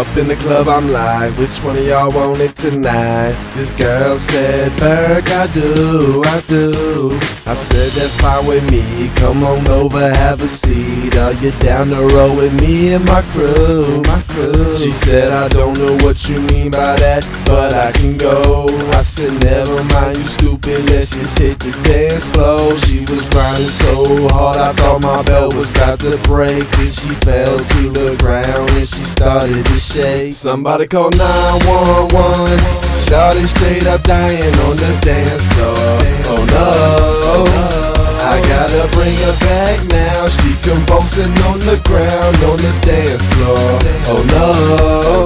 Up in the club, I'm like, which one of y'all want it tonight? This girl said, Burk, I do, I do. I said, that's fine with me. Come on over, have a seat. Are you down the road with me and my crew? My crew. She said, I don't know what you mean by that, but I can go. I said, never mind, you stupid. Let's just hit the dance floor. She was grinding so hard, I thought my belt was about to break. Then she fell to the ground and she started to shake. Somebody call 911. Shawty straight up dying on the dance I bring her back now. She's convulsing on the ground on the dance floor. Oh no.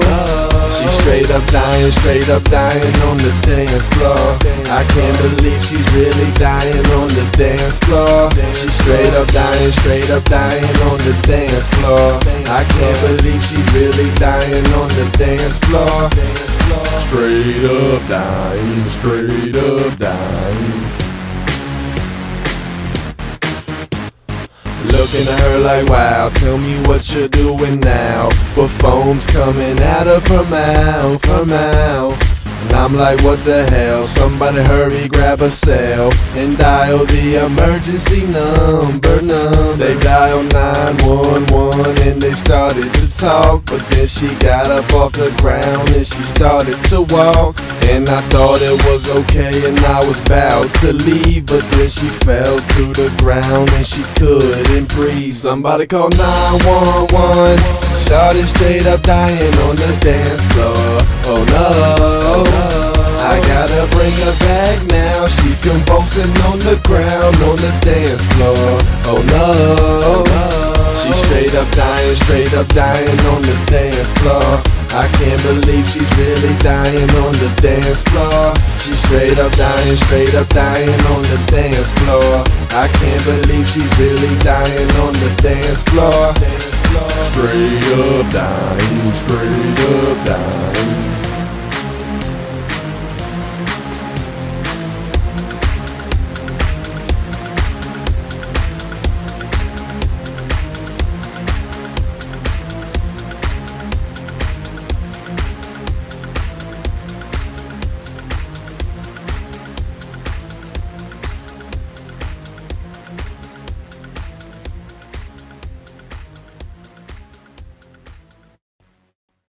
She's straight up dying, straight up dying on the dance floor. I can't believe she's really dying on the dance floor. She's straight up dying, straight up dying on the dance floor. I can't believe she's really dying on the dance floor. Straight up dying, straight up dying. Looking at her like, wow, tell me what you're doing now. But foam's coming out of her mouth, her mouth. And I'm like, what the hell? Somebody hurry, grab a cell and dial the emergency number. number. They dial 911 and they started to talk. But then she got up off the ground and she started to walk. And I thought it was okay and I was about to leave. But then she fell to the ground and she couldn't breathe. Somebody call 911. Shawty straight up dying on the dance floor. Oh no. I gotta bring her back now. She's convulsing on the ground on the dance floor. Oh no. She's straight up dying, straight up dying on the dance floor. I can't believe she's really dying on the dance floor. She's straight up dying, straight up dying on the dance floor. I can't believe she's really dying on the dance floor. Straight up dying, straight up dying.